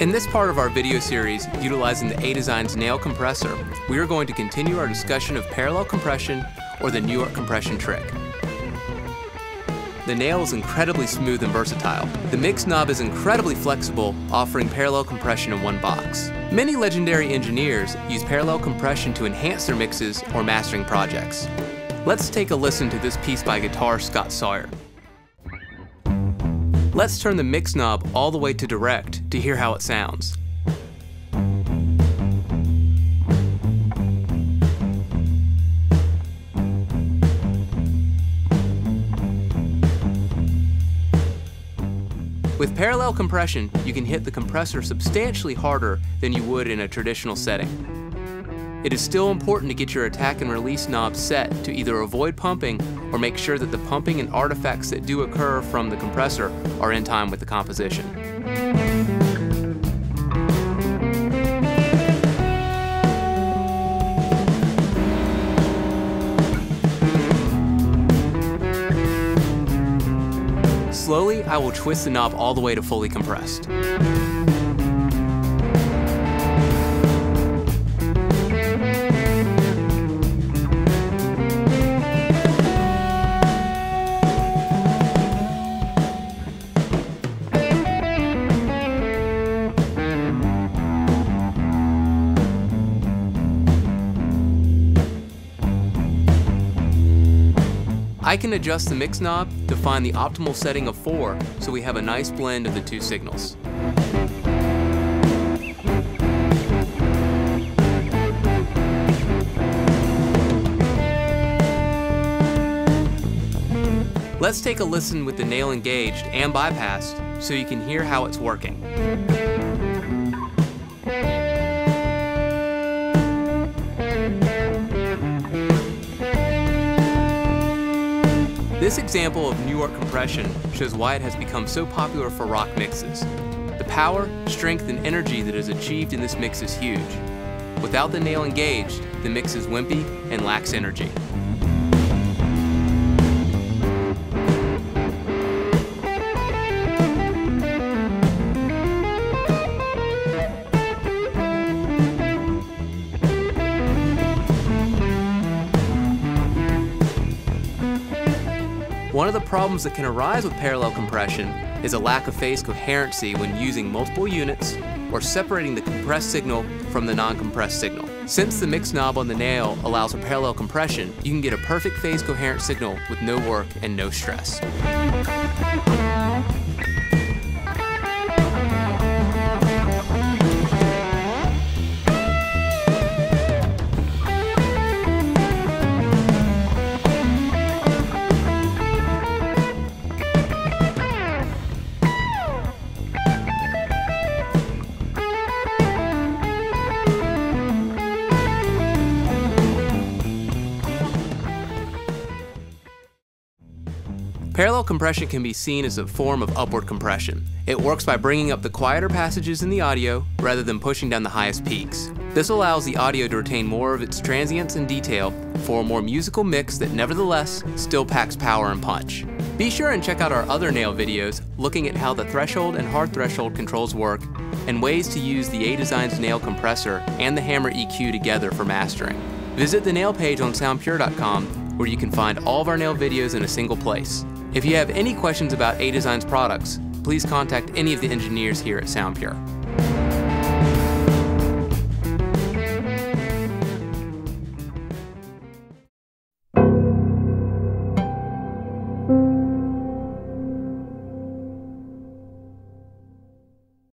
In this part of our video series, utilizing the A-Design's nail compressor, we are going to continue our discussion of parallel compression or the New York compression trick. The nail is incredibly smooth and versatile. The mix knob is incredibly flexible, offering parallel compression in one box. Many legendary engineers use parallel compression to enhance their mixes or mastering projects. Let's take a listen to this piece by guitarist Scott Sawyer. Let's turn the mix knob all the way to direct to hear how it sounds. With parallel compression, you can hit the compressor substantially harder than you would in a traditional setting. It is still important to get your attack and release knob set to either avoid pumping or make sure that the pumping and artifacts that do occur from the compressor are in time with the composition. Slowly, I will twist the knob all the way to fully compressed. I can adjust the mix knob to find the optimal setting of 4 so we have a nice blend of the two signals. Let's take a listen with the nail engaged and bypassed so you can hear how it's working. This example of New York compression shows why it has become so popular for rock mixes. The power, strength, and energy that is achieved in this mix is huge. Without the nail engaged, the mix is wimpy and lacks energy. One of the problems that can arise with parallel compression is a lack of phase coherency when using multiple units or separating the compressed signal from the non-compressed signal. Since the mix knob on the nail allows for parallel compression, you can get a perfect phase coherent signal with no work and no stress. Parallel compression can be seen as a form of upward compression. It works by bringing up the quieter passages in the audio rather than pushing down the highest peaks. This allows the audio to retain more of its transients and detail for a more musical mix that nevertheless still packs power and punch. Be sure and check out our other nail videos looking at how the threshold and hard threshold controls work and ways to use the A-Design's nail compressor and the Hammer EQ together for mastering. Visit the nail page on soundpure.com where you can find all of our nail videos in a single place. If you have any questions about A-Design's products, please contact any of the engineers here at SoundPure.